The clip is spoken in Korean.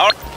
All right.